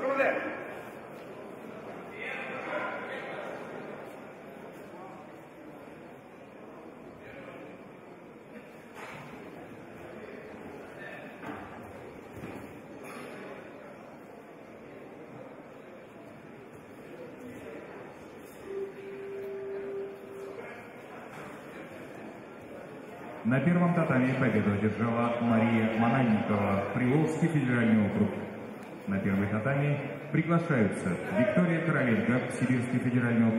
どうだ? На первом татаме победу одержала Мария Мананникова, Приволжский федеральный округ. На первый татами приглашаются Виктория Короленко, Сибирский федеральный округ.